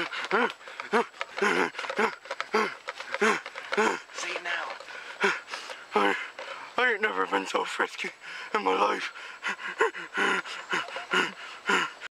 Say it now. I, I ain't never been so frisky in my life.